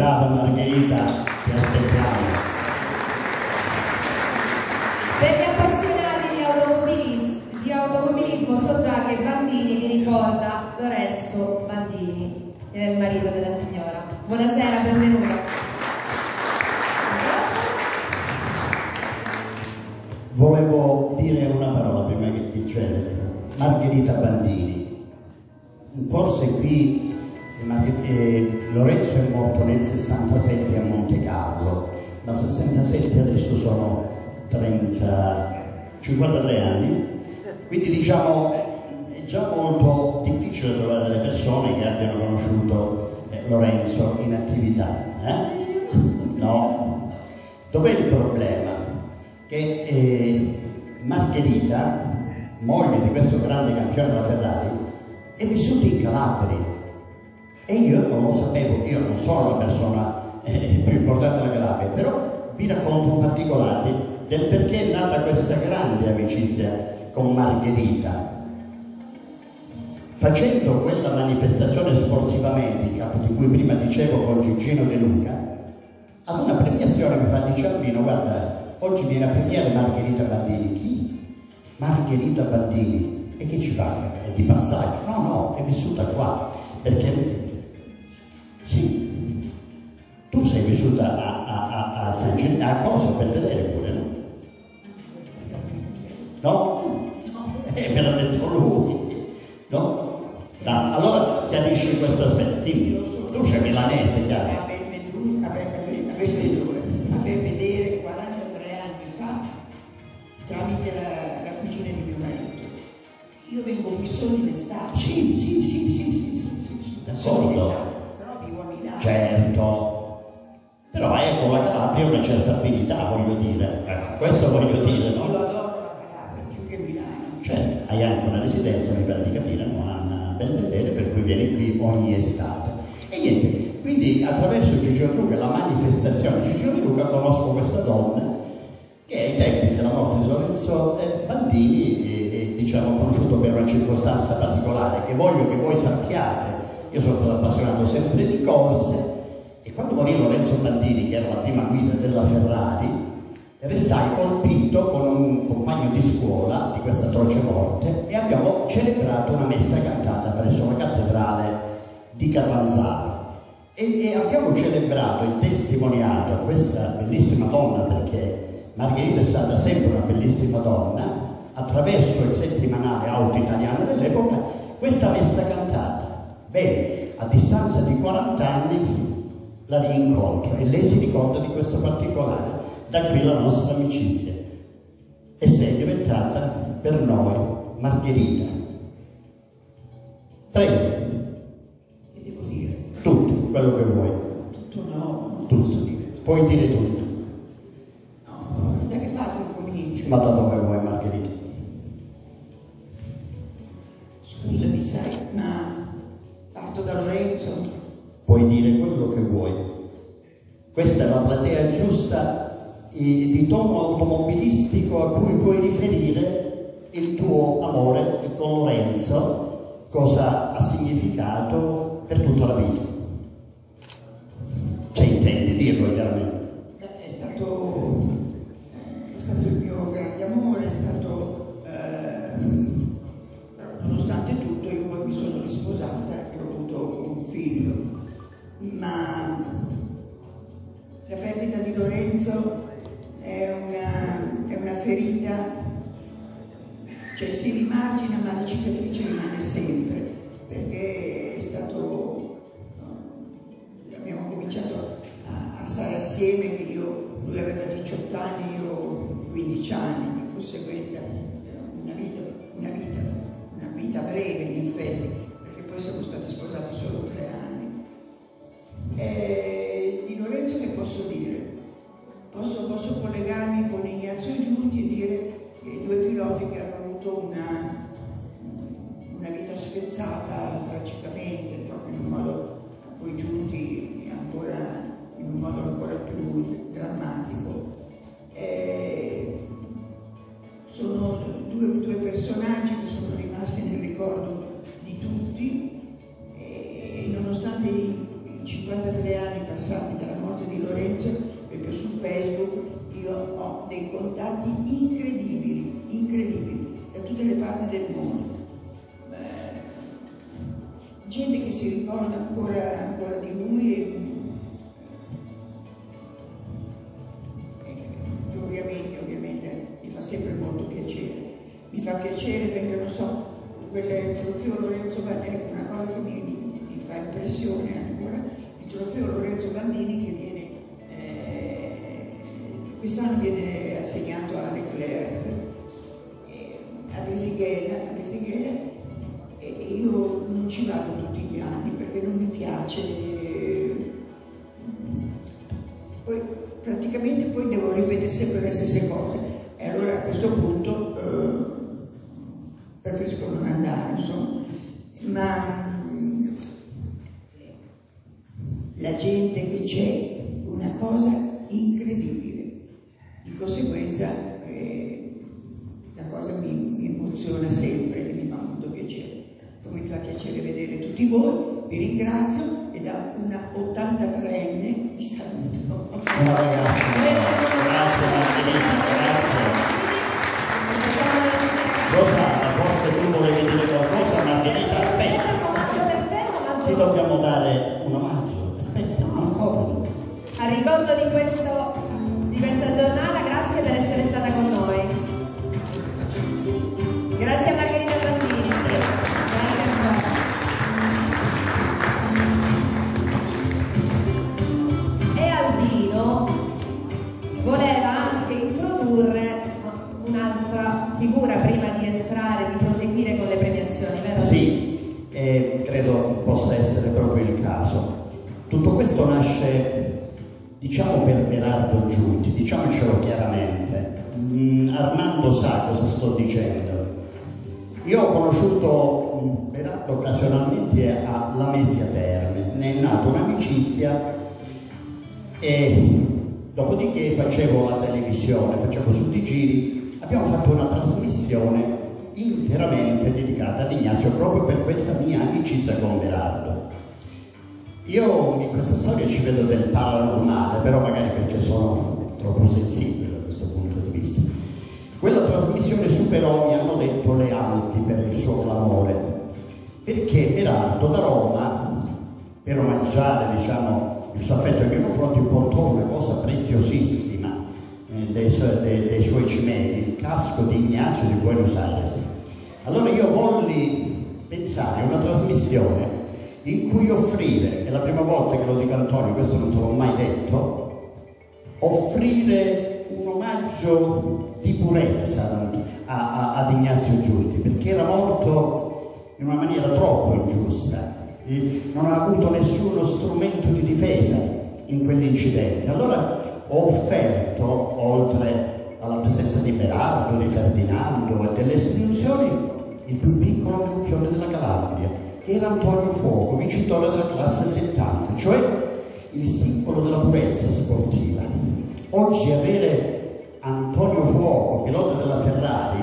Brava Margherita, ti aspettiamo. Per gli appassionati di automobilismo, di automobilismo so già che Bandini mi ricorda Lorenzo Bandini, che è il marito della signora. Buonasera, benvenuta. Volevo dire una parola prima che ti cede. Margherita Bandini. Forse qui eh, Lorenzo è morto nel 67 a Monte Carlo, ma 67 adesso sono 30, 53 anni, quindi diciamo è già molto difficile trovare delle persone che abbiano conosciuto eh, Lorenzo in attività. Eh? No? Dov'è il problema? Che eh, Margherita, moglie di questo grande campione della Ferrari, è vissuta in Calabria e io non lo sapevo, io non sono la persona eh, più importante della Calabria, però vi racconto un particolare del perché è nata questa grande amicizia con Margherita. Facendo quella manifestazione sportivamente, di cui prima dicevo con Gigino De Luca, ad una premiazione mi fa dice Albino, guarda, oggi viene a premiare Margherita Bandini. Chi? Margherita Bandini. E che ci fa? È di passaggio? No, no, è vissuta qua. Perché San Gennaro, a Coso per vedere pure, no? No? Eh, me l'ha detto lui, no? Da, allora chiarisci questo aspetto, dimmi, tu sei milanese, chiaro? Ogni estate. E niente, quindi attraverso Gigio Luca, la manifestazione di Gigio Luca, conosco questa donna che ai tempi della morte di Lorenzo eh, Bandini, eh, eh, diciamo, conosciuto per una circostanza particolare, che voglio che voi sappiate, io sono stato appassionato sempre di corse e quando morì Lorenzo Bandini, che era la prima guida della Ferrari, restai colpito con un compagno di scuola di questa atroce morte e abbiamo celebrato una messa cantata presso la cattedrale di Catanzaro. E, e abbiamo celebrato e testimoniato questa bellissima donna, perché Margherita è stata sempre una bellissima donna, attraverso il settimanale Auto Italiana dell'epoca, questa messa cantata. Bene, a distanza di 40 anni la rincontro e lei si ricorda di questo particolare. Da qui la nostra amicizia. E sei diventata per noi Margherita. Prego. Quello che vuoi. Tutto no. Tutto. Puoi dire tutto. No, da che parte comincio? Ma da dove vuoi Margherita? Scusami, sai, ma Parto da Lorenzo. Puoi dire quello che vuoi. Questa è la platea giusta di tono automobilistico a cui puoi riferire il tuo amore con Lorenzo, cosa ha significato per tutta la vita. Vita breve in effetti, poi siamo stati sposati solo tre anni. E di Lorenzo che posso dire? Posso, posso collegarmi del mondo. Eh, gente che si ricorda ancora, ancora di lui e, e ovviamente, ovviamente mi fa sempre molto piacere. Mi fa piacere perché non so, quel trofeo Lorenzo Bandini una cosa che mi, mi, fa impressione ancora, il trofeo Lorenzo Bandini che viene quest'anno viene assegnato a Leclerc, eh, a Brisighella, a Brisighella e io non ci vado tutti gli anni perché non mi piace. Poi praticamente poi devo ripetere sempre le stesse cose e allora a questo punto eh, preferisco non andare, insomma. Ma la gente che c'è, una cosa incredibile. Di conseguenza eh, la cosa mi, mi, emoziona sempre e mi fa molto piacere. Poi mi fa piacere vedere tutti voi, vi ringrazio e da una 83enne vi saluto. No, ragazzi, grazie Margherita, grazie. Rosa, forse tu volevi dire qualcosa, Margherita, aspetta. Ci dobbiamo dare un omaggio, aspetta, non corro. A ricordo di questo Diciamo per Berardo Giunti, diciamocelo chiaramente, mm, Armando sa cosa sto dicendo. Io ho conosciuto mm, Berardo occasionalmente a Lamezia Terme, ne è nata un'amicizia e dopodiché facevo la televisione, facevo su di giri, abbiamo fatto una trasmissione interamente dedicata ad Ignazio proprio per questa mia amicizia con Berardo. Io in questa storia ci vedo del paranormale, però magari perché sono troppo sensibile da questo punto di vista. Quella trasmissione superò, mi hanno detto, le Alpi per il suo clamore, perché Berardo da Roma, per omaggiare diciamo, il suo affetto nei confronti, portò una cosa preziosissima eh, dei, su dei, dei, suoi cimeli, il casco di Ignazio di Buenos Aires. Allora io volli pensare a una trasmissione in cui offrire, è la prima volta che lo dico Antonio, questo non te l'ho mai detto, offrire un omaggio di purezza a, a, ad Ignazio Giulti, perché era morto in una maniera troppo ingiusta, non ha avuto nessuno strumento di difesa in quell'incidente. Allora ho offerto, oltre alla presenza di Berardo, di Ferdinando e delle istituzioni, il più piccolo campione della Calabria, era Antonio Fuoco, vincitore della classe 70, cioè il simbolo della purezza sportiva. Oggi avere Antonio Fuoco, pilota della Ferrari,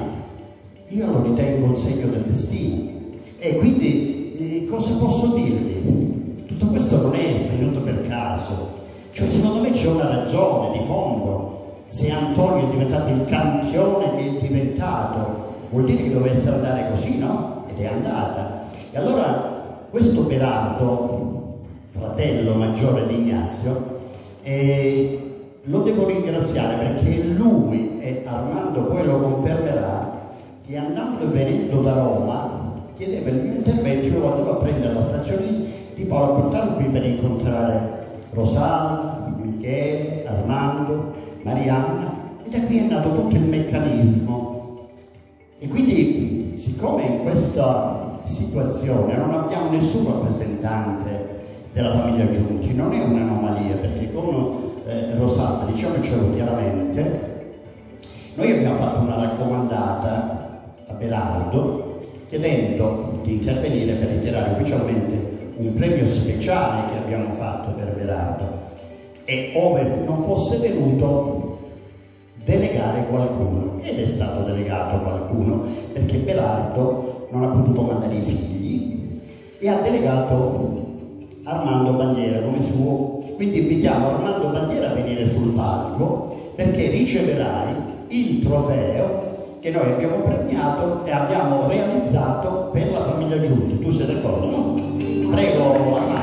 io lo ritengo il segno del destino. E quindi eh, cosa posso dirvi? Tutto questo non è venuto per caso. Cioè secondo me c'è una ragione di fondo. Se Antonio è diventato il campione che è diventato, vuol dire che dovesse andare così, no? Ed è andata. E allora questo Berardo, fratello maggiore di Ignazio, eh, lo devo ringraziare perché lui e Armando poi lo confermerà che andando e venendo da Roma chiedeva il mio intervento, io andavo a prendere la stazione di Paolo a portarlo qui per incontrare Rosalba, Michele, Armando, Marianna e da qui è nato tutto il meccanismo. E quindi siccome in questa situazione non abbiamo nessun rappresentante della famiglia Giunti, non è un'anomalia perché come eh, Rosalba, diciamocelo chiaramente, noi abbiamo fatto una raccomandata a Berardo chiedendo di intervenire per ritirare ufficialmente un premio speciale che abbiamo fatto per Berardo. E ove non fosse venuto delegare qualcuno. Ed è stato delegato qualcuno perché Berardo non ha potuto mandare i figli e ha delegato Armando Bandiera come suo Quindi invitiamo Armando Bandiera a venire sul palco perché riceverai il trofeo che noi abbiamo premiato e abbiamo realizzato per la famiglia Giunti. Tu sei d'accordo? No? Prego Armando.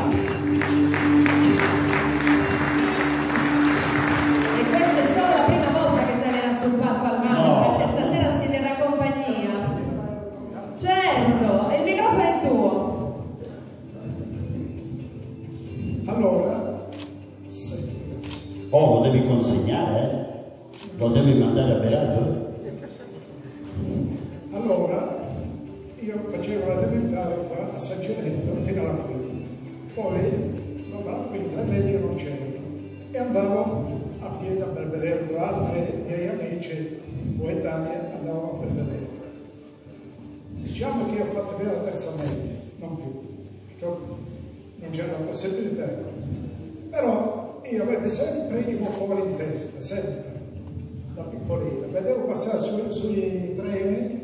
Io avevo sempre i motori in testa, sempre, da piccolino. Vedevo passare su- sui treni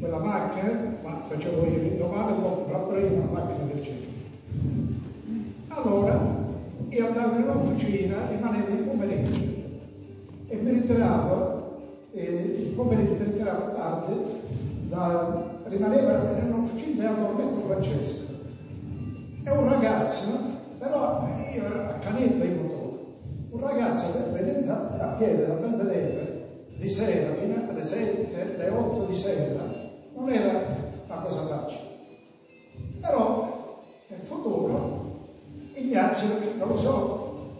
quella macchina, ma facevo io l'indomani, poi compravo prima una macchina del genere. Allora io andavo nell'officina, rimanevo il pomeriggio e mi ritiravo, eh, il pomeriggio mi ritiravo tardi, da, rimanevo nell'officina del Tornetto Francesco. È un ragazzo, però io ero a canetta di motore, un ragazzo che veniva a piedi da Belvedere di sera fino alle 7, alle 8 di sera, non era una cosa facile. Però nel futuro Ignazio, non lo so,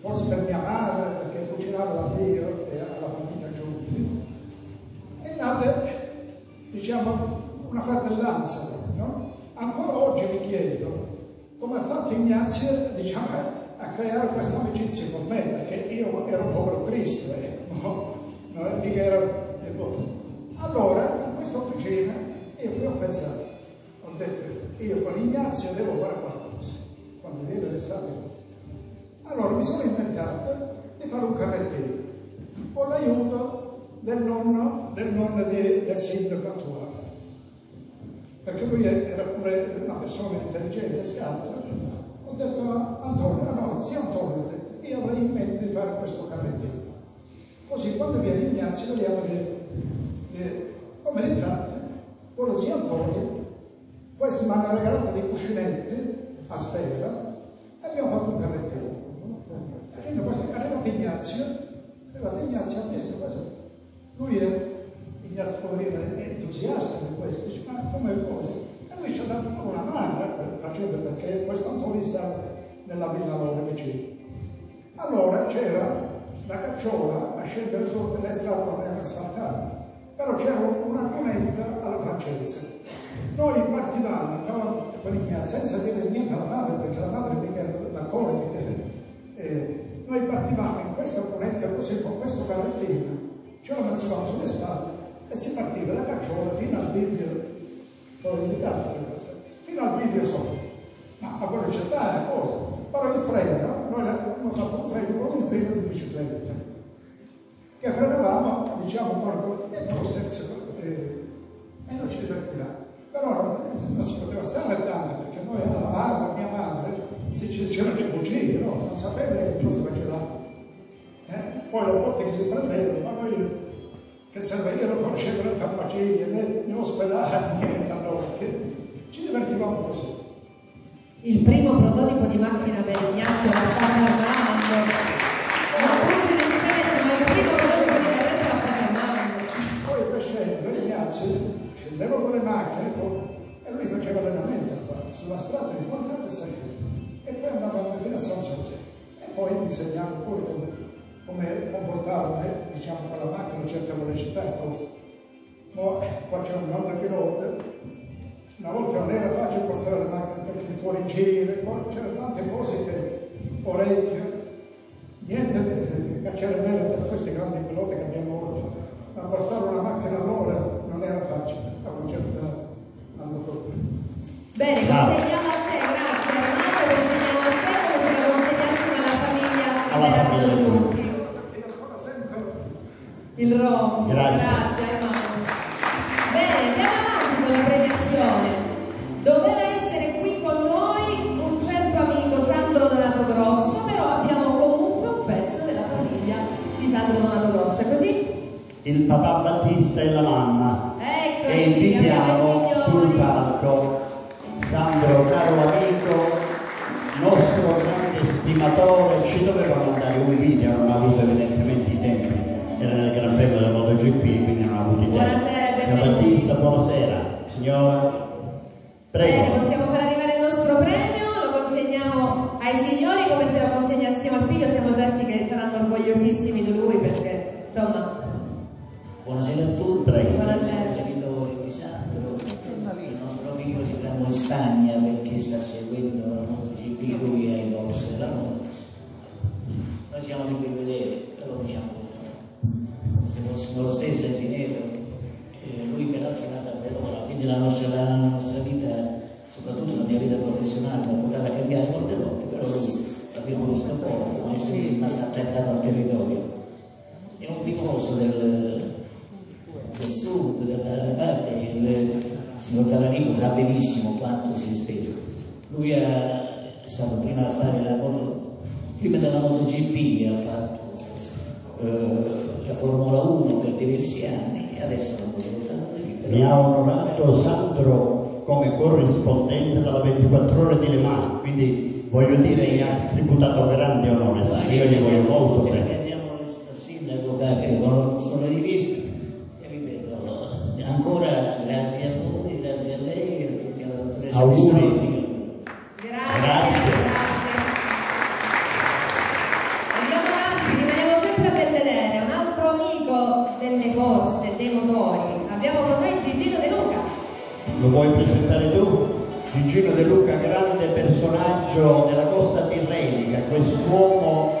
forse per mia madre, perché cucinava da Dio e alla famiglia Giunti, è nata, diciamo, una fratellanza, no? Ancora oggi mi chiedo come ha fatto Ignazio, diciamo, a creare questa amicizia con me, perché io ero un povero Cristo, eh, no, no, mica ero... eh, boh. Allora, in questa officina, io qui ho pensato, ho detto, io con Ignazio devo fare qualcosa, quando viene l'estate. Allora mi sono inventato di fare un carrettino, con l'aiuto del nonno, del nonno di- del sindaco attuale perché lui era pure una persona intelligente, scaltra. Ho detto a Antonio, io avrei in mente di fare questo carrettino. Così quando viene Ignazio vediamo di, di- come fatto, con lo zio Antonio, questi mi hanno regalato dei cuscinetti a sfera e abbiamo fatto un carrettino. Quindi questo è arrivato Ignazio, è arrivato Ignazio, ha visto questo. Lui è, Ignazio poverino, è entusiasta di questo, dice, ma come cosa? E lui ci ha dato una mano eh, facendo perché questo Antonio stava nella villa vicino. Allora c'era la cacciola a scendere per le strade non era asfaltata, però c'era una cunetta alla francese. Noi partivamo, andavamo con Ignazio senza dire niente alla madre Il primo prototipo di macchina per Ignazio l'ha fatto Armando. Non tutto il rispetto, ma il primo prototipo di carretta l'ha fatto Armando. Poi crescendo, Ignazio scendeva con le macchine e lui faceva allenamento qua, sulla strada di Porta e. E poi andavamo fino a San Giuseppe. E poi insegnava pure come, come comportarmi, diciamo, con la macchina a certe velocità e cose. Ma qua c'era un altro pilota, una volta non era facile portare la macchina perché fuori poi c'erano tante cose che orecchie, niente di cacciare merito a questi grandi piloti che abbiamo oggi, ma portare una macchina all'ora non era facile, a una certa andatura. Bene, consegniamo a te, grazie Armando, consegniamo a te come se lo consegnassimo alla famiglia famiglia Giunti. E ancora sempre Il rom. Grazie. Grazie E la mamma. Eccoci, e invitiamo sul palco Sandro, caro amico, nostro grande stimatore, ci dovevano mandare un video, non ha avuto evidentemente i tempi, era nel Gran Premio della MotoGP, quindi non ha avuto i tempi. Buonasera benvenuti. Battista, buonasera. Signora, Bene, prego. possiamo far arrivare il nostro premio, lo consegniamo ai signori come se lo consegnassimo al figlio, Calarico sa benissimo quanto si specie. Lui è stato prima a fare la moto, prima della MotoGP ha fatto eh, la Formula 1 per diversi anni e adesso la moto però- Mi ha onorato Sandro come corrispondente dalla 24 ore di Le Mans, quindi voglio dire gli ha tributato grande onore, io gli voglio molto bene. Ringraziamo il sindaco che conoscono Auguri. Pistolfi. Grazie, Grazie. grazie. Andiamo avanti, rimaniamo sempre a Belvedere, un altro amico delle corse, dei motori. Abbiamo con noi Gigino De Luca. Lo vuoi presentare tu? Gigino De Luca, grande personaggio della costa tirrenica, quest'uomo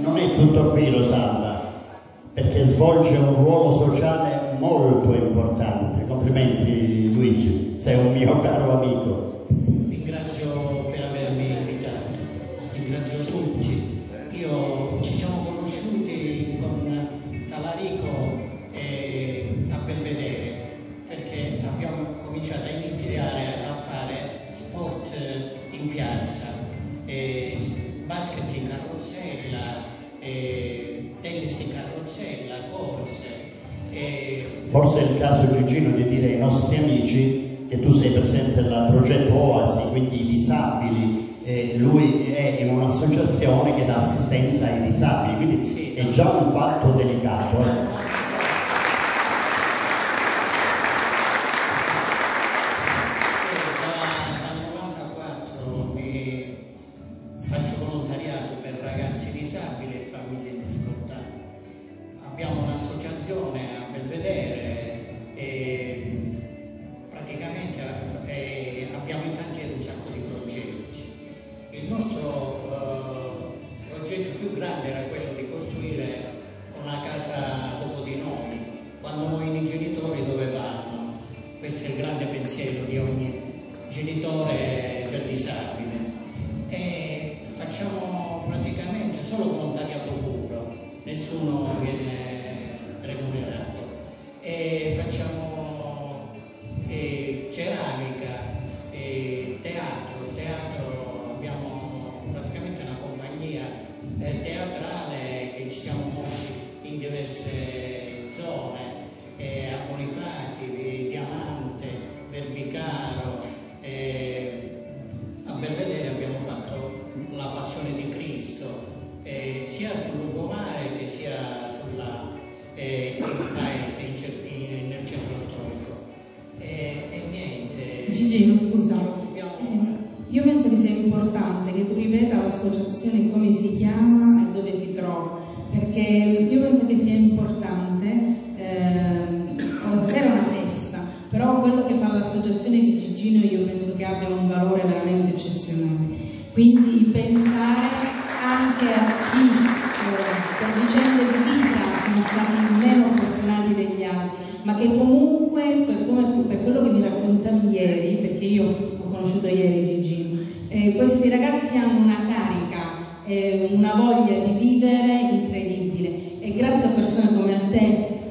non è tutto qui, lo sa, perché svolge un ruolo sociale molto importante. Complimenti Luigi, sei un mio caro amico. Ringrazio per avermi invitato, ringrazio tutti. Io ci siamo Forse è il caso Gigino di dire ai nostri amici che tu sei presente al progetto Oasi, quindi i disabili, e lui è in un'associazione che dà assistenza ai disabili, quindi è già un fatto delicato. eh. Grande pensiero di ogni genitore del disabile. E facciamo praticamente solo volontariato puro, nessuno viene in paese, in cer- in- nel centro storico. E, e niente. Gigino, scusa, eh, io penso che sia importante che tu ripeta l'associazione come si chiama e dove si trova, perché io penso che sia importante, ehm, stasera è una festa, però quello che fa l'associazione di Gigino io penso che abbia un valore veramente eccezionale. Quindi pensare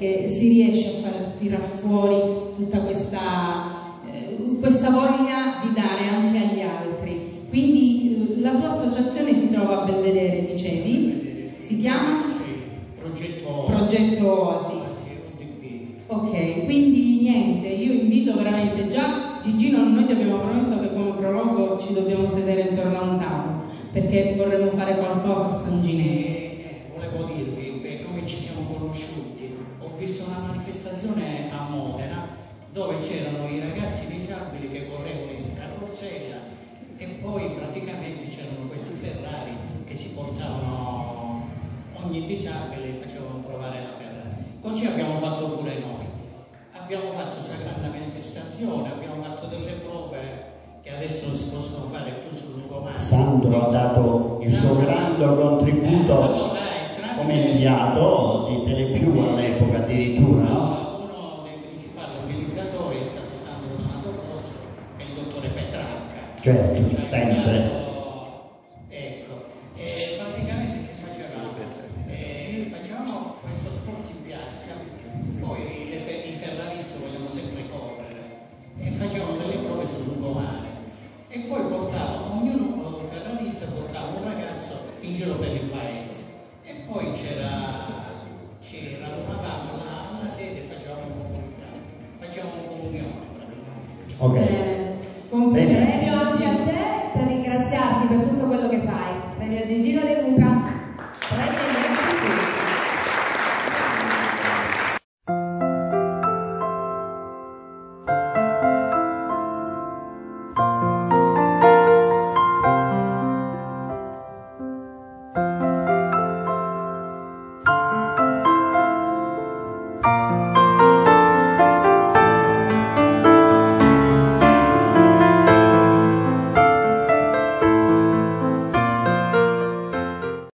te che si riesce a far tirar fuori tutta questa, eh, questa voglia di dare anche agli altri. Quindi eh, la tua associazione si trova a Belvedere, dicevi? Si chiama? Progetto progetto Oasi. Un DV. Ok, quindi niente, io invito veramente già Gigino, noi ti abbiamo promesso che come prologo ci dobbiamo sedere intorno a un tavolo perché vorremmo fare qualcosa a San Ginevra. E, eh, volevo dirvi, come ci siamo conosciuti, ho visto una manifestazione a Modena dove c'erano i ragazzi disabili che correvano in carrozzella e poi praticamente c'erano questi Ferrari che si portavano ogni disabile e facevano provare la Ferrari. Così abbiamo fatto pure noi. Abbiamo fatto questa grande manifestazione, abbiamo fatto delle prove che adesso non si possono fare più sul lungomare. Sandro ha dato il suo grande contributo Allora, eh, come inviato di Telepiù all'epoca addirittura, no? Uno dei principali organizzatori è stato Sandro Donato Grosso e il dottore Petrarca. Certo, sempre. c'era, una, una, sede e facevamo comunità, facciamo comunione praticamente. Ok. Eh, con premio oggi a te per ringraziarti per tutto quello che fai. Premio Gingino De Luca.